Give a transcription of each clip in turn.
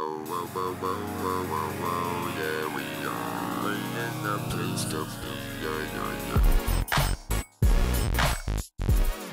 Hey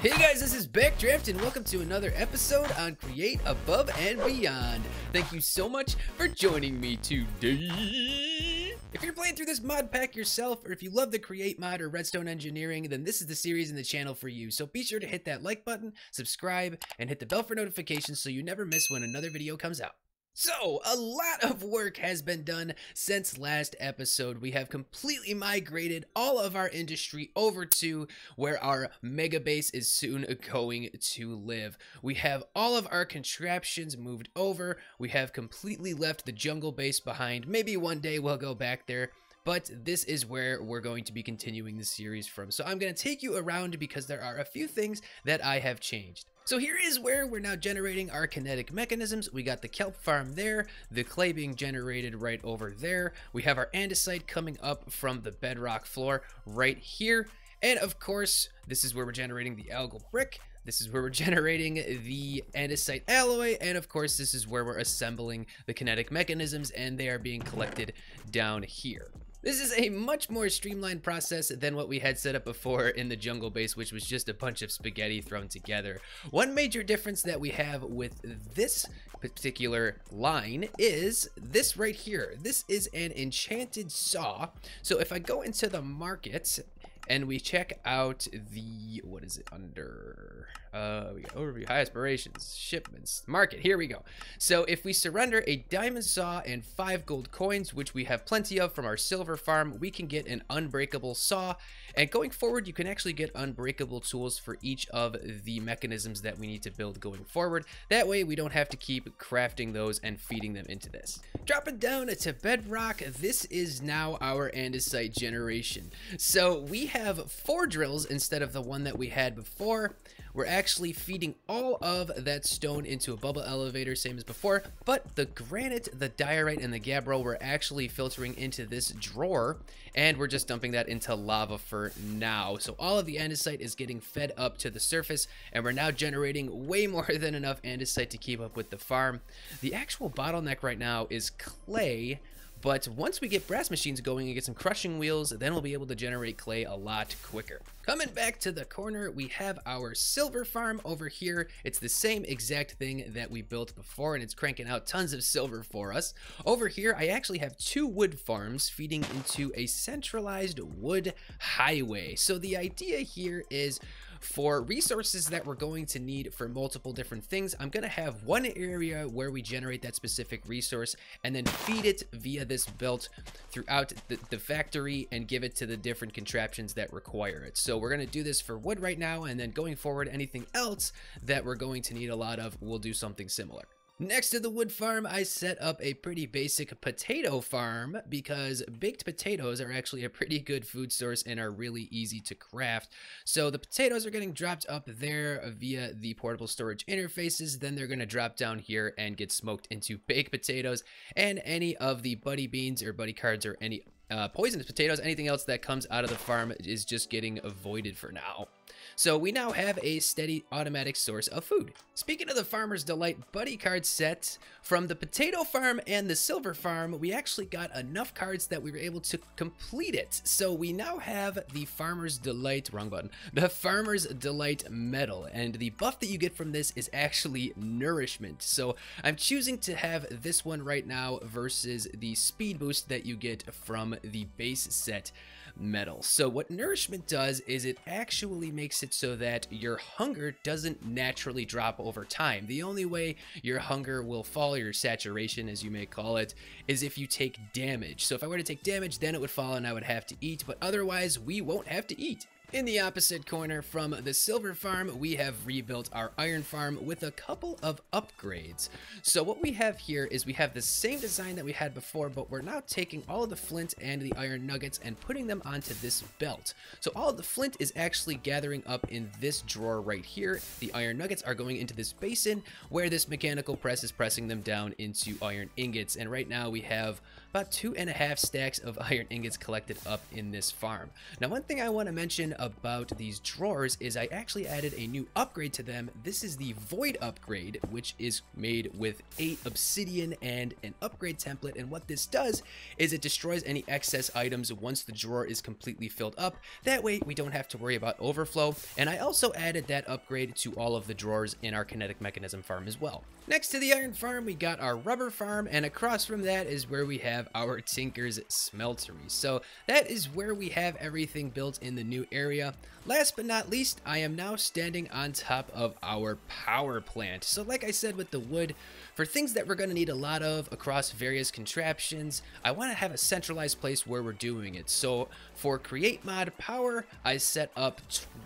guys, this is Beck Backdraft and welcome to another episode on Create Above and Beyond. Thank you so much for joining me today. If you're playing through this mod pack yourself, or if you love the Create mod or Redstone Engineering, then this is the series and the channel for you. So be sure to hit that like button, subscribe, and hit the bell for notifications so you never miss when another video comes out. So, a lot of work has been done since last episode. We have completely migrated all of our industry over to where our mega base is soon going to live. We have all of our contraptions moved over. We have completely left the jungle base behind. Maybe one day we'll go back there but this is where we're going to be continuing the series from. So I'm going to take you around because there are a few things that I have changed. So here is where we're now generating our kinetic mechanisms. We got the kelp farm there, the clay being generated right over there. We have our andesite coming up from the bedrock floor right here. And of course, this is where we're generating the algal brick. This is where we're generating the andesite alloy, and of course, this is where we're assembling the kinetic mechanisms, and they are being collected down here. This is a much more streamlined process than what we had set up before in the jungle base, which was just a bunch of spaghetti thrown together. One major difference that we have with this particular line is this right here. This is an enchanted saw. So if I go into the market and we check out the what is it under? Uh we got overview high aspirations shipments market here we go. So if we surrender a diamond saw and five gold coins which we have plenty of from our silver farm we can get an unbreakable saw. And going forward you can actually get unbreakable tools for each of the mechanisms that we need to build going forward. That way we don't have to keep crafting those and feeding them into this. Dropping down to bedrock this is now our andesite generation. So we have have four drills instead of the one that we had before. We're actually feeding all of that stone into a bubble elevator, same as before, but the granite, the diorite, and the gabbro we're actually filtering into this drawer, and we're just dumping that into lava for now. So all of the andesite is getting fed up to the surface, and we're now generating way more than enough andesite to keep up with the farm. The actual bottleneck right now is clay, but once we get brass machines going and get some crushing wheels, then we'll be able to generate clay a lot quicker. Coming back to the corner, we have our silver farm over here. It's the same exact thing that we built before, and it's cranking out tons of silver for us. Over here, I actually have two wood farms feeding into a centralized wood highway. So the idea here is for resources that we're going to need for multiple different things, I'm going to have one area where we generate that specific resource and then feed it via this belt throughout the, the factory and give it to the different contraptions that require it. So we're going to do this for wood right now, and then going forward, anything else that we're going to need a lot of, we'll do something similar. Next to the wood farm, I set up a pretty basic potato farm because baked potatoes are actually a pretty good food source and are really easy to craft. So the potatoes are getting dropped up there via the portable storage interfaces. Then they're going to drop down here and get smoked into baked potatoes and any of the buddy beans or buddy cards or any uh, poisonous potatoes, anything else that comes out of the farm is just getting avoided for now. So we now have a steady automatic source of food. Speaking of the Farmer's Delight buddy card set, from the potato farm and the silver farm, we actually got enough cards that we were able to complete it. So we now have the Farmer's Delight, wrong button, the Farmer's Delight medal. And the buff that you get from this is actually nourishment. So I'm choosing to have this one right now versus the speed boost that you get from the base set medal. So what nourishment does is it actually makes it so that your hunger doesn't naturally drop over time. The only way your hunger will fall, your saturation as you may call it, is if you take damage. So if I were to take damage, then it would fall and I would have to eat, but otherwise we won't have to eat. In the opposite corner from the silver farm, we have rebuilt our iron farm with a couple of upgrades. So what we have here is we have the same design that we had before, but we're now taking all of the flint and the iron nuggets and putting them onto this belt. So all of the flint is actually gathering up in this drawer right here. The iron nuggets are going into this basin where this mechanical press is pressing them down into iron ingots. And right now we have about two and a half stacks of iron ingots collected up in this farm. Now, one thing I want to mention about these drawers is I actually added a new upgrade to them. This is the Void upgrade, which is made with 8 obsidian and an upgrade template. And what this does is it destroys any excess items once the drawer is completely filled up. That way we don't have to worry about overflow. And I also added that upgrade to all of the drawers in our kinetic mechanism farm as well. Next to the iron farm, we got our rubber farm, and across from that is where we have our Tinker's Smeltery. So that is where we have everything built in the new area. Last but not least, I am now standing on top of our power plant. So like I said with the wood, for things that we're going to need a lot of across various contraptions, I want to have a centralized place where we're doing it. So for create mod power, I set up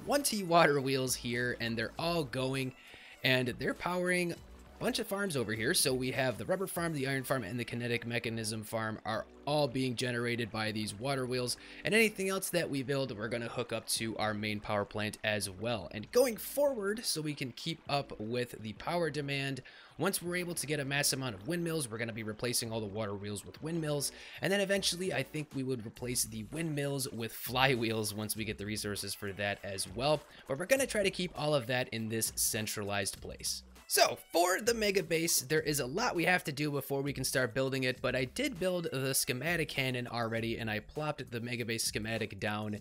20 water wheels here and they're all going and they're powering bunch of farms over here. So we have the rubber farm, the iron farm, and the kinetic mechanism farm are all being generated by these water wheels. And anything else that we build, we're going to hook up to our main power plant as well. And going forward, so we can keep up with the power demand, once we're able to get a mass amount of windmills, we're going to be replacing all the water wheels with windmills. And then eventually, I think we would replace the windmills with flywheels once we get the resources for that as well. But we're going to try to keep all of that in this centralized place. So, for the Mega Base, there is a lot we have to do before we can start building it, but I did build the schematic cannon already, and I plopped the Mega Base schematic down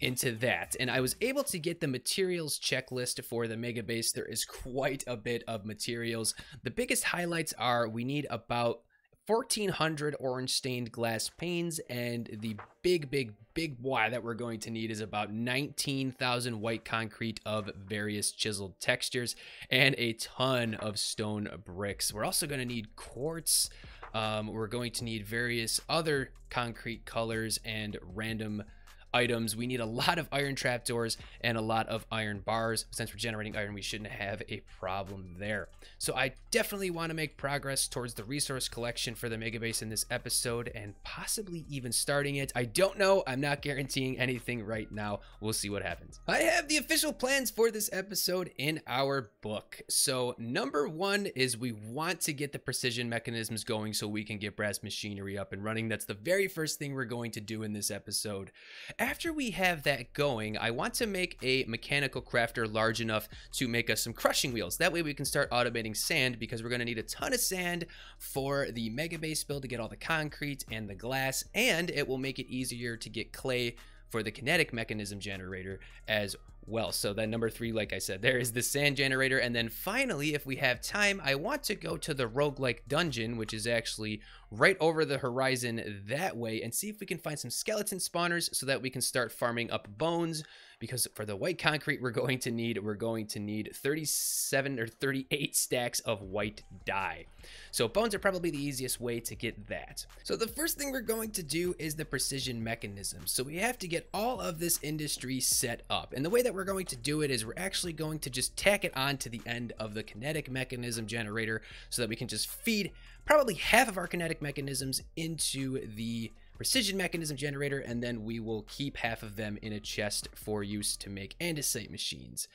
into that. And I was able to get the materials checklist for the Mega Base. There is quite a bit of materials. The biggest highlights are we need about 1400 orange stained glass panes and the big big big why that we're going to need is about 19,000 white concrete of various chiseled textures and a ton of stone bricks. We're also going to need quartz. Um, we're going to need various other concrete colors and random items. We need a lot of iron trapdoors and a lot of iron bars. Since we're generating iron, we shouldn't have a problem there. So I definitely want to make progress towards the resource collection for the Mega Base in this episode and possibly even starting it. I don't know. I'm not guaranteeing anything right now. We'll see what happens. I have the official plans for this episode in our book. So number one is we want to get the precision mechanisms going so we can get brass machinery up and running. That's the very first thing we're going to do in this episode. After we have that going, I want to make a mechanical crafter large enough to make us some crushing wheels. That way we can start automating sand because we're going to need a ton of sand for the mega base build to get all the concrete and the glass, and it will make it easier to get clay for the kinetic mechanism generator as well. So then number three, like I said, there is the sand generator. And then finally, if we have time, I want to go to the roguelike dungeon, which is actually right over the horizon that way and see if we can find some skeleton spawners so that we can start farming up bones because for the white concrete we're going to need we're going to need 37 or 38 stacks of white dye so bones are probably the easiest way to get that so the first thing we're going to do is the precision mechanism so we have to get all of this industry set up and the way that we're going to do it is we're actually going to just tack it on to the end of the kinetic mechanism generator so that we can just feed probably half of our kinetic mechanisms into the precision mechanism generator, and then we will keep half of them in a chest for use to make andesite machines.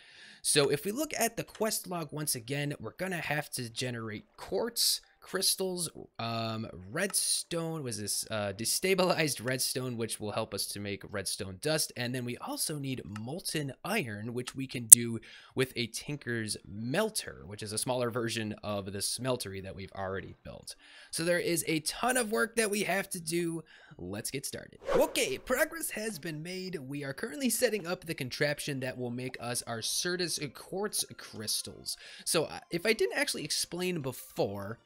So if we look at the quest log once again, we're gonna have to generate quartz, crystals, um, redstone, was this uh, destabilized redstone, which will help us to make redstone dust. And then we also need molten iron, which we can do with a Tinker's Melter, which is a smaller version of the smeltery that we've already built. So there is a ton of work that we have to do. Let's get started. Okay, progress has been made. We are currently setting up the contraption that will make us our Certus quartz crystals. So uh, if I didn't actually explain before,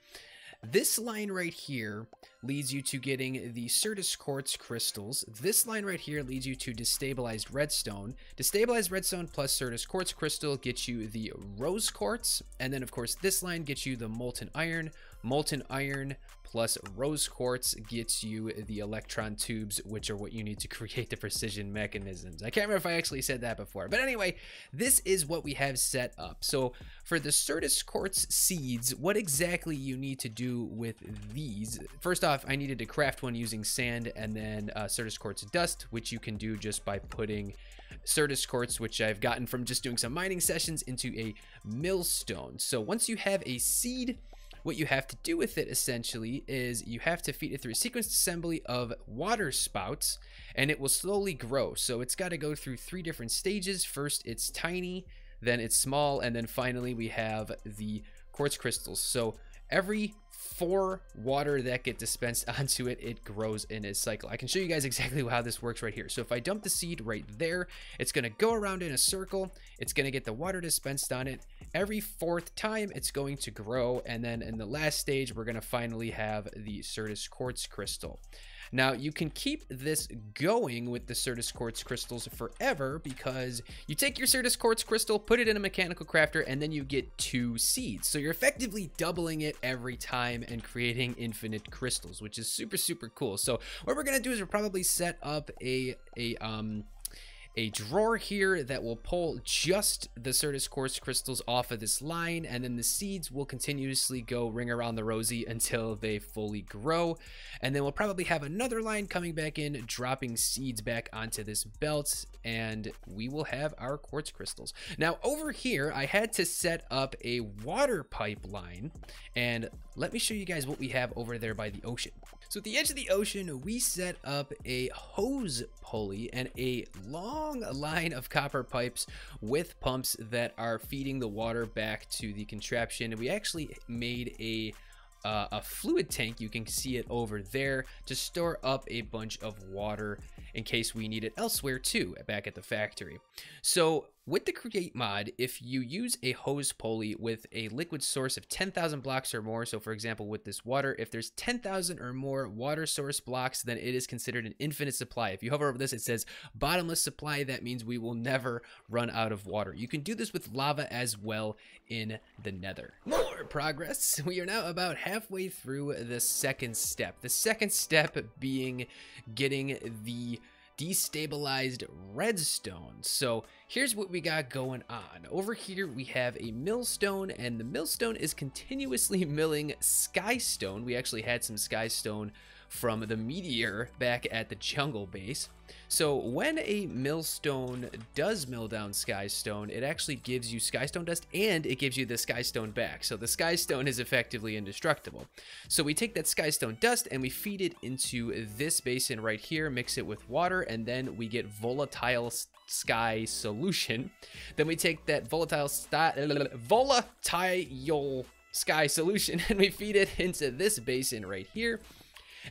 this line right here leads you to getting the Certus Quartz crystals. This line right here leads you to Destabilized Redstone. Destabilized Redstone plus Certus Quartz crystal gets you the Rose Quartz. And then, of course, this line gets you the Molten Iron. Molten Iron plus rose quartz gets you the electron tubes, which are what you need to create the precision mechanisms. I can't remember if I actually said that before, but anyway, this is what we have set up. So for the Certus quartz seeds, what exactly you need to do with these? First off, I needed to craft one using sand and then uh, Certus quartz dust, which you can do just by putting Certus quartz, which I've gotten from just doing some mining sessions, into a millstone. So once you have a seed what you have to do with it essentially is you have to feed it through a sequenced assembly of water spouts and it will slowly grow. So it's got to go through three different stages. First, it's tiny, then it's small, and then finally we have the quartz crystals. So every four water that get dispensed onto it, it grows in a cycle. I can show you guys exactly how this works right here. So if I dump the seed right there, it's going to go around in a circle. It's going to get the water dispensed on it. Every fourth time, it's going to grow. And then in the last stage, we're going to finally have the Certus Quartz Crystal. Now, you can keep this going with the Certus Quartz crystals forever because you take your Certus Quartz crystal, put it in a mechanical crafter, and then you get two seeds. So you're effectively doubling it every time and creating infinite crystals, which is super, super cool. So what we're going to do is we're probably set up a, a, um, a drawer here that will pull just the Certus Quartz crystals off of this line, and then the seeds will continuously go ring around the rosy until they fully grow. And then we'll probably have another line coming back in, dropping seeds back onto this belt, and we will have our quartz crystals. Now, over here, I had to set up a water pipeline, and let me show you guys what we have over there by the ocean. So at the edge of the ocean, we set up a hose pulley and a long line of copper pipes with pumps that are feeding the water back to the contraption. And we actually made a uh, a fluid tank, you can see it over there, to store up a bunch of water in case we need it elsewhere too, back at the factory. So with the create mod, if you use a hose pulley with a liquid source of 10,000 blocks or more, so for example with this water, if there's 10,000 or more water source blocks, then it is considered an infinite supply. If you hover over this, it says bottomless supply. That means we will never run out of water. You can do this with lava as well in the nether. More progress. We are now about halfway through the second step. The second step being getting the destabilized redstone. So here's what we got going on. Over here we have a millstone and the millstone is continuously milling skystone. We actually had some skystone from the meteor back at the jungle base. So when a millstone does mill down skystone, it actually gives you skystone dust and it gives you the skystone back. So the skystone is effectively indestructible. So we take that skystone dust and we feed it into this basin right here, mix it with water, and then we get volatile sky solution. Then we take that volatile volatile sky solution and we feed it into this basin right here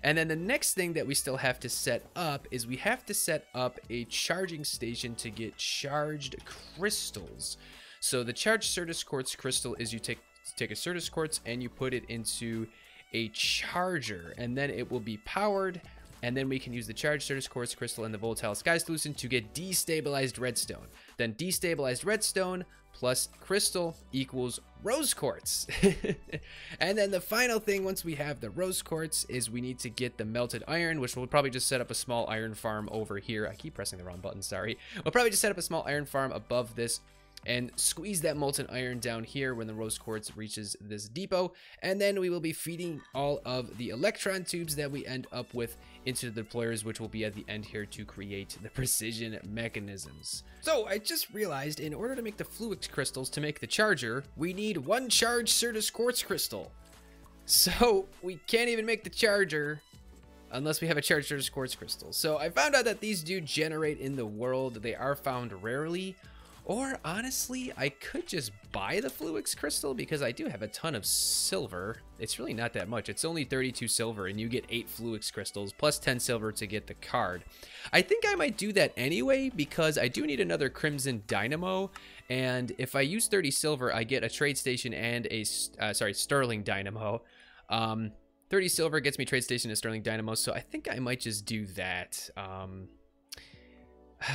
and then the next thing that we still have to set up is we have to set up a charging station to get charged crystals. So the charged Certus Quartz crystal is you take take a Certus Quartz and you put it into a charger and then it will be powered and then we can use the charged Certus Quartz crystal and the volatile sky solution to get destabilized redstone. Then destabilized redstone plus crystal equals rose quartz. and then the final thing once we have the rose quartz is we need to get the melted iron, which we'll probably just set up a small iron farm over here. I keep pressing the wrong button, sorry. We'll probably just set up a small iron farm above this and squeeze that molten iron down here when the rose quartz reaches this depot and then we will be feeding all of the electron tubes that we end up with into the deployers which will be at the end here to create the precision mechanisms. So I just realized in order to make the fluix crystals to make the charger we need one charged Certus quartz crystal. So we can't even make the charger unless we have a charged Certus quartz crystal. So I found out that these do generate in the world. They are found rarely or honestly, I could just buy the Fluix Crystal because I do have a ton of silver. It's really not that much. It's only 32 silver and you get 8 Fluix Crystals plus 10 silver to get the card. I think I might do that anyway because I do need another Crimson Dynamo and if I use 30 silver, I get a trade station and a, uh, sorry, Stirling Dynamo. Um, 30 silver gets me trade station and Stirling Dynamo, so I think I might just do that. Um,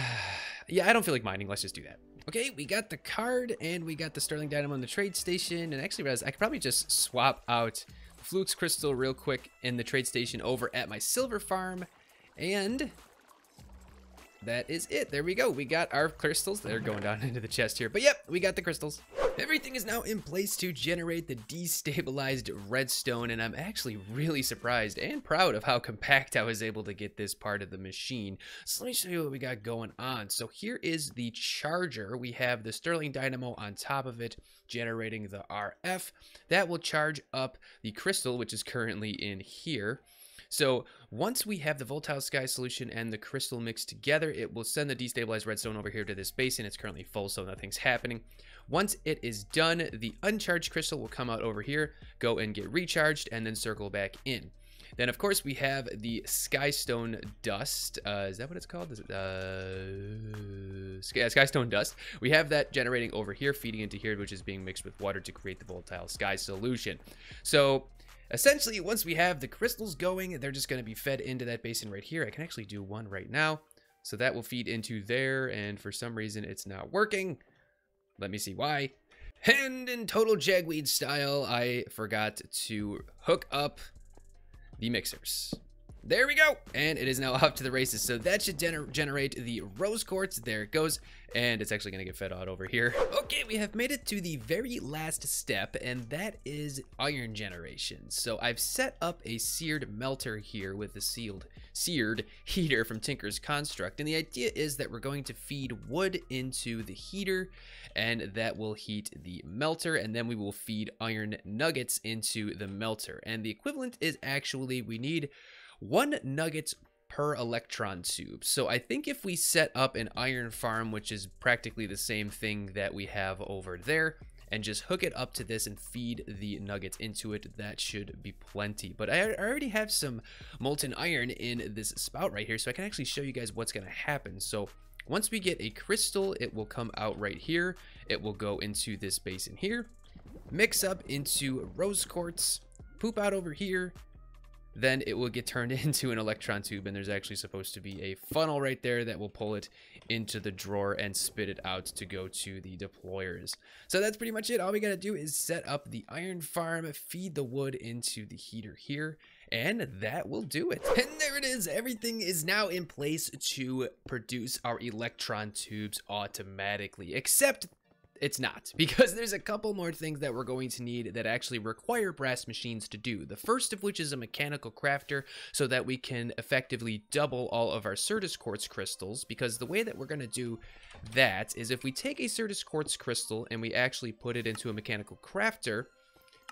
yeah, I don't feel like mining. Let's just do that. Okay, we got the card and we got the Stirling Dynamo in the trade station. And actually, I could probably just swap out Fluix Crystal real quick in the trade station over at my silver farm. And that is it. There we go. We got our crystals. They're going down into the chest here. But yep, we got the crystals. Everything is now in place to generate the destabilized redstone and I'm actually really surprised and proud of how compact I was able to get this part of the machine. So let me show you what we got going on. So here is the charger. We have the Stirling Dynamo on top of it generating the RF. That will charge up the crystal which is currently in here. So once we have the Volatile Sky solution and the crystal mixed together, it will send the destabilized redstone over here to this basin. It's currently full, so nothing's happening. Once it is done, the uncharged crystal will come out over here, go and get recharged, and then circle back in. Then, of course, we have the Skystone Dust. Uh, is that what it's called? Is it, uh, Sky, Skystone Dust. We have that generating over here, feeding into here, which is being mixed with water to create the Volatile Sky solution. So Essentially, once we have the crystals going, they're just going to be fed into that basin right here. I can actually do one right now. So that will feed into there, and for some reason it's not working. Let me see why. And in total Jagweed style, I forgot to hook up the mixers. There we go. And it is now off to the races. So that should gener generate the rose quartz. There it goes. And it's actually going to get fed out over here. Okay, we have made it to the very last step, and that is iron generation. So I've set up a seared melter here with the sealed seared heater from Tinker's Construct. And the idea is that we're going to feed wood into the heater, and that will heat the melter, and then we will feed iron nuggets into the melter. And the equivalent is actually we need one nugget per electron tube. So I think if we set up an iron farm, which is practically the same thing that we have over there, and just hook it up to this and feed the nuggets into it, that should be plenty. But I already have some molten iron in this spout right here, so I can actually show you guys what's going to happen. So once we get a crystal, it will come out right here. It will go into this basin here, mix up into rose quartz, poop out over here, then it will get turned into an electron tube and there's actually supposed to be a funnel right there that will pull it into the drawer and spit it out to go to the deployers. So that's pretty much it. All we gotta do is set up the iron farm, feed the wood into the heater here, and that will do it. And there it is. Everything is now in place to produce our electron tubes automatically, except it's not because there's a couple more things that we're going to need that actually require brass machines to do. The first of which is a mechanical crafter so that we can effectively double all of our Certus quartz crystals because the way that we're going to do that is if we take a Certus quartz crystal and we actually put it into a mechanical crafter,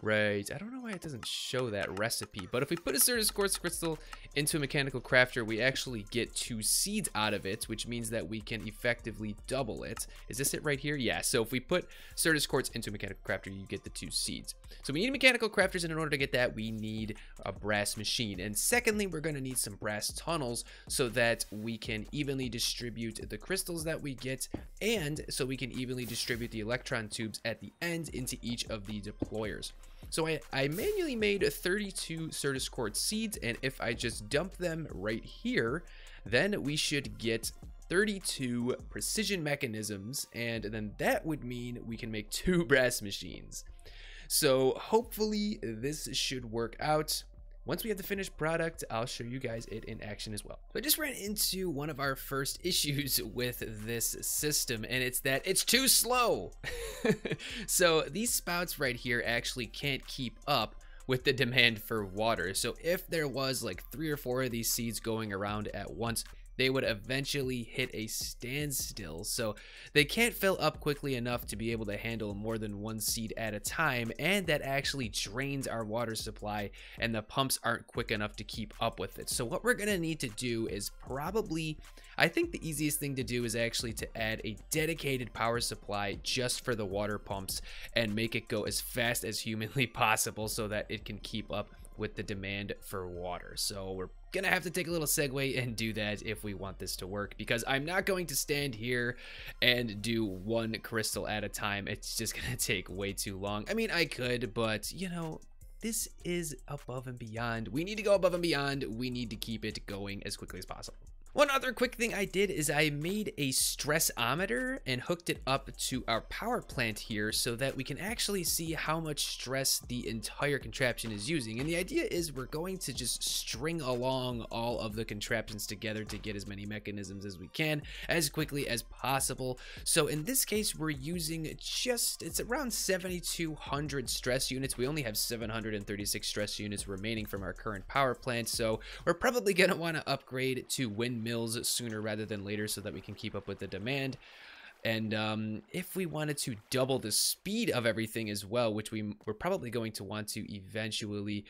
Right. I don't know why it doesn't show that recipe, but if we put a Certus Quartz Crystal into a Mechanical Crafter, we actually get two seeds out of it, which means that we can effectively double it. Is this it right here? Yeah, so if we put Certus Quartz into a Mechanical Crafter, you get the two seeds. So we need Mechanical Crafters, and in order to get that, we need a brass machine. And secondly, we're going to need some brass tunnels so that we can evenly distribute the crystals that we get, and so we can evenly distribute the electron tubes at the end into each of the deployers. So I, I manually made 32 Certus Quartz seeds, and if I just dump them right here, then we should get 32 precision mechanisms, and then that would mean we can make two brass machines. So hopefully this should work out. Once we have the finished product, I'll show you guys it in action as well. So I just ran into one of our first issues with this system, and it's that it's too slow. so these spouts right here actually can't keep up with the demand for water. So if there was like three or four of these seeds going around at once, they would eventually hit a standstill. So they can't fill up quickly enough to be able to handle more than one seed at a time, and that actually drains our water supply, and the pumps aren't quick enough to keep up with it. So what we're gonna need to do is probably, I think the easiest thing to do is actually to add a dedicated power supply just for the water pumps and make it go as fast as humanly possible so that it can keep up with the demand for water. So we're gonna have to take a little segue and do that if we want this to work because I'm not going to stand here and do one crystal at a time. It's just gonna take way too long. I mean, I could, but you know, this is above and beyond. We need to go above and beyond. We need to keep it going as quickly as possible. One other quick thing I did is I made a stressometer and hooked it up to our power plant here so that we can actually see how much stress the entire contraption is using. And the idea is we're going to just string along all of the contraptions together to get as many mechanisms as we can as quickly as possible. So in this case, we're using just, it's around 7,200 stress units. We only have 736 stress units remaining from our current power plant. So we're probably going to want to upgrade to wind mills sooner rather than later so that we can keep up with the demand. And um, if we wanted to double the speed of everything as well, which we, we're probably going to want to eventually,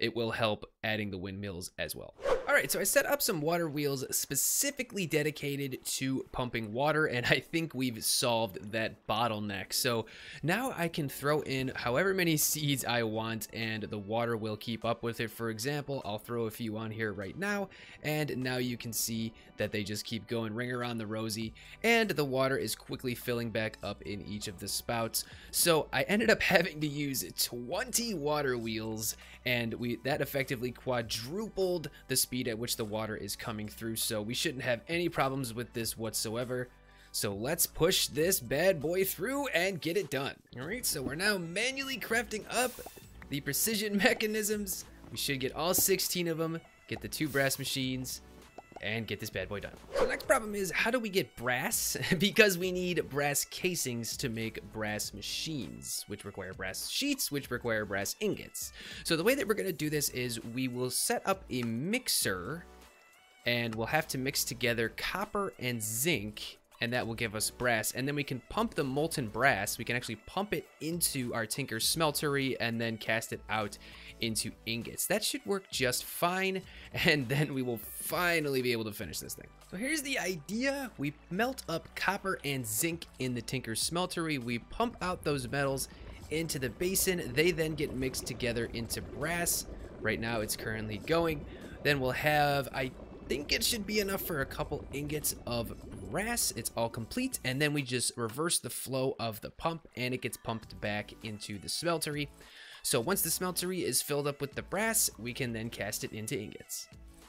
it will help adding the windmills as well. All right, so I set up some water wheels specifically dedicated to pumping water, and I think we've solved that bottleneck. So now I can throw in however many seeds I want, and the water will keep up with it. For example, I'll throw a few on here right now, and now you can see that they just keep going ring around the rosy, and the water is quickly filling back up in each of the spouts. So I ended up having to use 20 water wheels, and we that effectively quadrupled the speed at which the water is coming through, so we shouldn't have any problems with this whatsoever. So let's push this bad boy through and get it done. Alright, so we're now manually crafting up the precision mechanisms. We should get all 16 of them, get the two brass machines, and get this bad boy done. So the next problem is how do we get brass? because we need brass casings to make brass machines, which require brass sheets, which require brass ingots. So the way that we're gonna do this is we will set up a mixer and we'll have to mix together copper and zinc and that will give us brass. And then we can pump the molten brass. We can actually pump it into our Tinker smeltery and then cast it out into ingots. That should work just fine, and then we will finally be able to finish this thing. So here's the idea. We melt up copper and zinc in the Tinker smeltery. We pump out those metals into the basin. They then get mixed together into brass. Right now it's currently going. Then we'll have, I think it should be enough for a couple ingots of brass. It's all complete. And then we just reverse the flow of the pump and it gets pumped back into the smeltery. So once the smeltery is filled up with the brass, we can then cast it into ingots.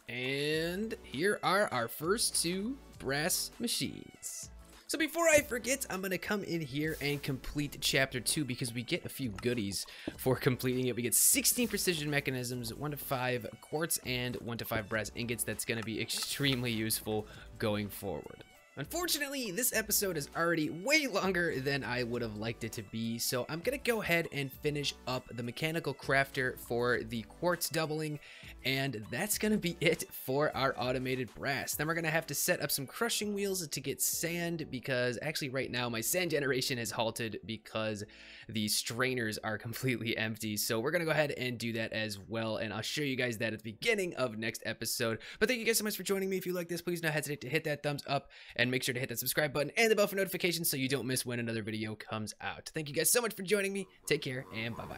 And here are our first two brass machines. So before I forget, I'm going to come in here and complete chapter 2 because we get a few goodies for completing it. We get 16 precision mechanisms, 1 to 5 quartz, and 1 to 5 brass ingots. That's going to be extremely useful going forward. Unfortunately, this episode is already way longer than I would have liked it to be, so I'm gonna go ahead and finish up the mechanical crafter for the quartz doubling, and that's gonna be it for our automated brass. Then we're gonna have to set up some crushing wheels to get sand, because actually right now my sand generation has halted because the strainers are completely empty, so we're gonna go ahead and do that as well, and I'll show you guys that at the beginning of next episode. But thank you guys so much for joining me. If you like this, please don't hesitate to hit that thumbs up, and make sure to hit that subscribe button and the bell for notifications so you don't miss when another video comes out. Thank you guys so much for joining me. Take care and bye-bye.